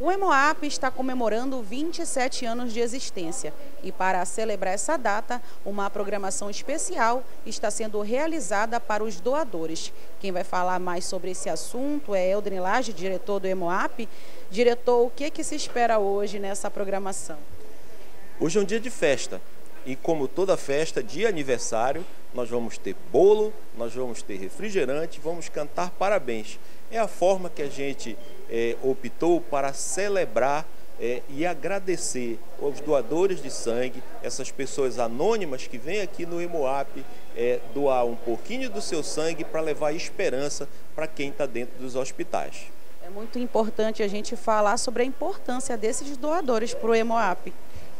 O Hemoap está comemorando 27 anos de existência e para celebrar essa data, uma programação especial está sendo realizada para os doadores. Quem vai falar mais sobre esse assunto é Eldrin Lage, diretor do Hemoap. Diretor, o que, que se espera hoje nessa programação? Hoje é um dia de festa e como toda festa de aniversário, nós vamos ter bolo, nós vamos ter refrigerante, vamos cantar parabéns. É a forma que a gente é, optou para celebrar é, e agradecer aos doadores de sangue, essas pessoas anônimas que vêm aqui no Hemoap é, doar um pouquinho do seu sangue para levar esperança para quem está dentro dos hospitais. É muito importante a gente falar sobre a importância desses doadores para o Hemoap.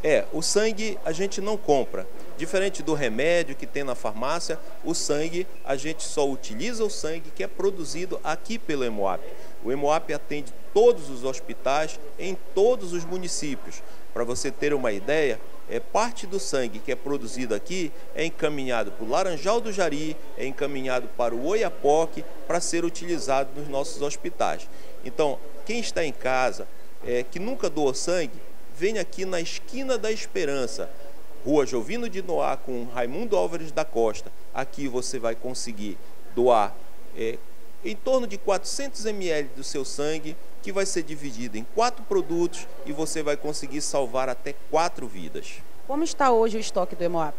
É, o sangue a gente não compra. Diferente do remédio que tem na farmácia, o sangue, a gente só utiliza o sangue que é produzido aqui pelo Hemoap. O Hemoap atende todos os hospitais em todos os municípios. Para você ter uma ideia, é parte do sangue que é produzido aqui é encaminhado para o Laranjal do Jari, é encaminhado para o Oiapoque para ser utilizado nos nossos hospitais. Então, quem está em casa, é, que nunca doou sangue, venha aqui na esquina da Esperança, Rua Jovino de Noá, com Raimundo Álvares da Costa. Aqui você vai conseguir doar é, em torno de 400 ml do seu sangue, que vai ser dividido em quatro produtos e você vai conseguir salvar até quatro vidas. Como está hoje o estoque do Hemoap?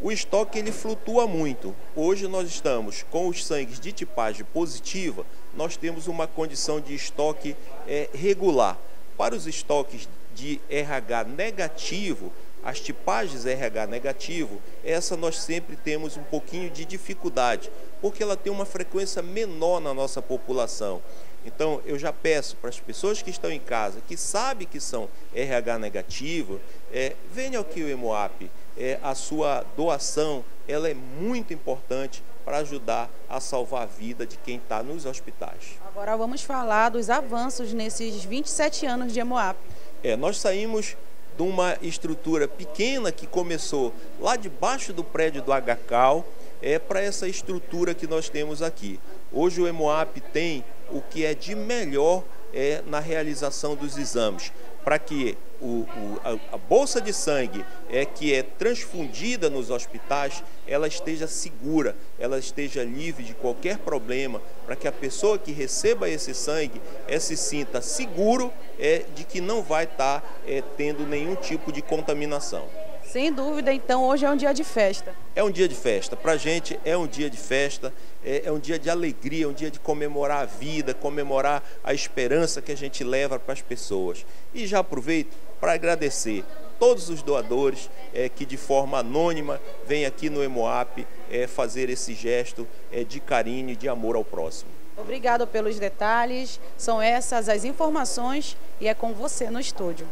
O estoque ele flutua muito. Hoje nós estamos com os sangues de tipagem positiva, nós temos uma condição de estoque é, regular. Para os estoques de RH negativo, as tipagens RH negativo, essa nós sempre temos um pouquinho de dificuldade, porque ela tem uma frequência menor na nossa população. Então, eu já peço para as pessoas que estão em casa, que sabem que são RH negativo, é, venham aqui o Hemoap. É, a sua doação ela é muito importante para ajudar a salvar a vida de quem está nos hospitais. Agora vamos falar dos avanços nesses 27 anos de Hemoap. É, nós saímos de uma estrutura pequena que começou lá debaixo do prédio do HCAL é, para essa estrutura que nós temos aqui. Hoje o Hemoap tem o que é de melhor é, na realização dos exames, para que o, o, a, a, bolsa de sangue é que é transfundida nos hospitais, ela esteja segura, ela esteja livre de qualquer problema, para que a pessoa que receba esse sangue é, se sinta seguro é, de que não vai estar tá, é, tendo nenhum tipo de contaminação. Sem dúvida, então hoje é um dia de festa. É um dia de festa. Para a gente é um dia de festa, é, é, um dia de alegria, é um dia de comemorar a vida, comemorar a esperança que a gente leva para as pessoas. E já aproveito para agradecer todos os doadores é, que de forma anônima vêm aqui no Emoap é, fazer esse gesto é, de carinho e de amor ao próximo. Obrigado pelos detalhes. São essas as informações e é com você no estúdio.